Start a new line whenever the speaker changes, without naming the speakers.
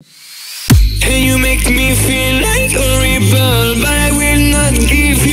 And you make me feel like a rebel But I will not give